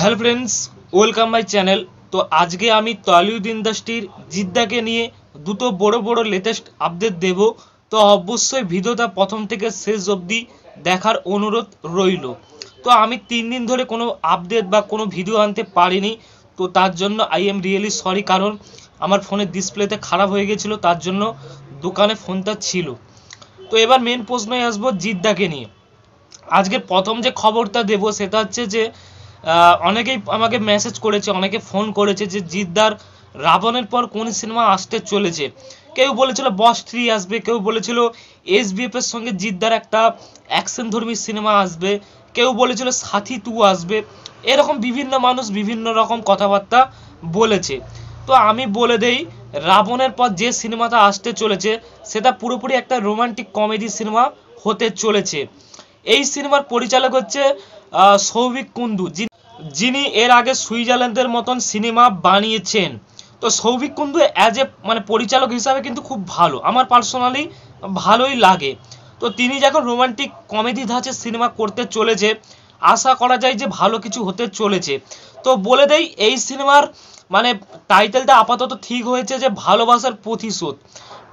Hello friends welcome my channel তো আজকে আমি টলিউড ইন্ডাস্ট্রির জিদ্দাকে নিয়ে দুটো বড় বড় লেটেস্ট আপডেট দেব। তো অবশ্যই ভিডিওটা প্রথম থেকে শেষ অবধি দেখার অনুরোধ রইল। তো আমি তিন দিন ধরে কোনো আপডেট বা কোনো ভিডিও আনতে পারিনি। তো তার জন্য আই এম রিয়েলি সরি কারণ আমার ফোনের ডিসপ্লেতে খারাপ হয়ে গেছিল, তার জন্য দোকানে ফোনটা ছিল। তো এবার মেন প্রশ্নে আসব জিদ্দাকে নিয়ে। আজকে প্রথম যে খবরটা দেব সেটা হচ্ছে যে অনেকেই আমাকে মেসেজ করেছে, অনেকে ফোন করেছে যে জিদ্দার রাবণের পর কোন সিনেমা আসতে চলেছে। কেউ বলেছিল বস থ্রি আসবে, কেউ বলেছিল এসবিএফ এর সঙ্গে জিদ্দার একটা অ্যাকশন ধর্মী সিনেমা আসবে, কেউ বলেছিল সাথী টু আসবে। এরকম বিভিন্ন মানুষ বিভিন্ন রকম কথাবার্তা বলেছে। তো আমি বলে দেই, রাবণের পর যে সিনেমাটা আসতে চলেছে, সেটা পুরোপুরি একটা রোমান্টিক কমেডি সিনেমা হতে চলেছে। এই সিনেমার পরিচালক হচ্ছে সৌভিক কুন্দু যিনি- এর আগে সুইজারল্যান্ডের মতন সিনেমা বানিয়েছেন। তো সৌভিক কুন্দু অ্যাজ এ মানে পরিচালক হিসাবে কিন্তু খুব ভালো। আমার পার্সোনালি ভালোই লাগে। তো তিনি যখন রোমান্টিক কমেডি ধাঁচের সিনেমা করতে চলেছে, আশা করা যায় যে ভালো কিছু হতে চলেছে। তো বলে দেই, এই সিনেমার মানে টাইটেলটা আপাতত ঠিক হয়েছে যে ভালোবাসার প্রতিশোধ।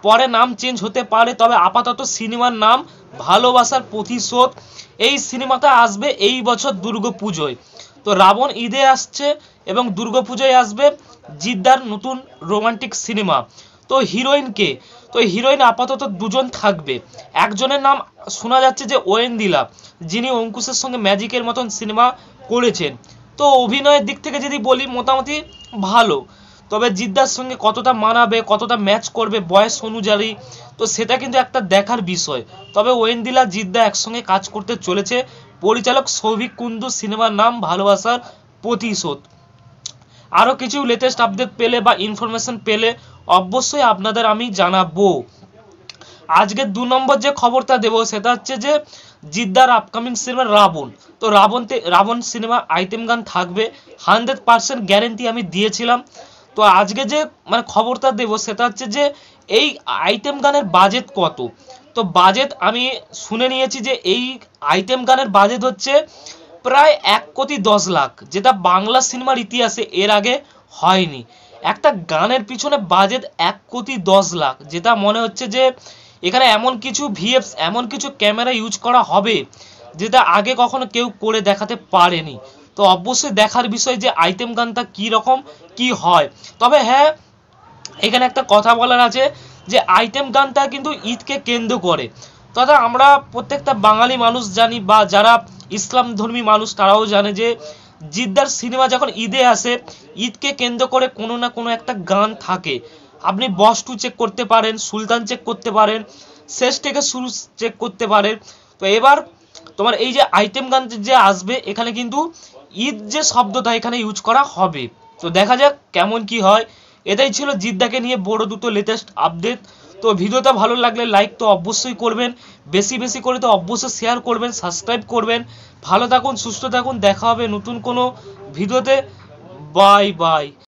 পরে নাম চেঞ্জ হতে পারে, তবে আপাতত সিনেমার নাম ভালোবাসার প্রতিশোধ। এই সিনেমাটা আসবে এই বছর দুর্গাপুজোয়। তো রাবণ ঈদে আসছে এবং দুর্গাপুজোয় আসবে জিদ্দার নতুন রোমান্টিক সিনেমা। তো হিরোইন কে? তো হিরোইন আপাতত দুজন থাকবে। একজনের নাম শোনা যাচ্ছে যে ওয়েন্দিলা, যিনি অঙ্কুশের সঙ্গে ম্যাজিকের মতন সিনেমা করেছেন। তো অভিনয়ের দিক থেকে যদি বলি, মোটামুটি ভালো। তবে জিদ্দার সঙ্গে কতটা মানাবে, কতটা ম্যাচ করবে, বয়স অনুযায়ী, তো সেটা কিন্তু একটা দেখার বিষয়। তবে ওয়েন্দিলা, জিদ্দা একসঙ্গে কাজ করতে চলেছে। পরিচালক সৌভিক কুন্দু সিনেমার নাম ভালোবাসার প্রতিশোধ। আরও কিছু লেটেস্ট আপডেট পেলে বা ইনফরমেশন পেলে অবশ্যই আপনাদের আমি জানাব। আজকে দু নম্বর যে খবরটা দেবো সেটা হচ্ছে যে জিদ্দার আপকামিং সিনেমা রাবণ। তো রাবণতে রাবণ সিনেমা আইটেম গান থাকবে হান্ড্রেড পার্সেন্ট গ্যারেন্টি আমি দিয়েছিলাম। তো আজকে যে মানে খবরটা দেবো সেটা হচ্ছে যে এই আইটেম গানের বাজেট কত? তো বাজেট আমি শুনে নিয়েছি যে এই আইটেম গানের বাজেট হচ্ছে প্রায় এক কোটি দশ লাখ, যেটা বাংলা সিনেমার ইতিহাসে এর আগে হয়নি। একটা গানের পিছনে বাজেট এক কোটি দশ লাখ, যেটা মনে হচ্ছে যে এখানে এমন কিছু ভিএফস, এমন কিছু ক্যামেরা ইউজ করা হবে, যেটা আগে কখনো কেউ করে দেখাতে পারেনি। তো অবশ্যই দেখার বিষয় যে আইটেম গানটা কি রকম কি হয়। তবে হ্যাঁ এখানে একটা কথা বলার আছে যে আইটেম গানটা কিন্তু ঈদকে কেন্দ্র করে। তথা আমরা প্রত্যেকটা বাঙালি মানুষ জানি বা যারা ইসলাম ধর্মী মানুষ, তারাও জানে যে জিদ্দার সিনেমা যখন ঈদে আসে, ঈদকে কেন্দ্র করে কোনো না কোনো একটা গান থাকে। আপনি বস টু চেক করতে পারেন, সুলতান চেক করতে পারেন, শেষ থেকে শুরু চেক করতে পারেন। তো এবার তোমার এই যে আইটেম গান যে আসবে, এখানে কিন্তু ঈদ যে শব্দটা এখানে ইউজ করা হবে। তো দেখা যাক কেমন কি হয়। এটাই ছিল জিদ্দাকে নিয়ে বড় দুটো লেটেস্ট আপডেট তো ভিডিওটা ভালো লাগলে লাইক তো অবশ্যই করবেন। বেশি বেশি করে তো অবশ্যই শেয়ার করবেন সাবস্ক্রাইব করবেন। ভালো থাকুন, সুস্থ থাকুন, দেখা হবে নতুন কোনো ভিডিওতে। Bye bye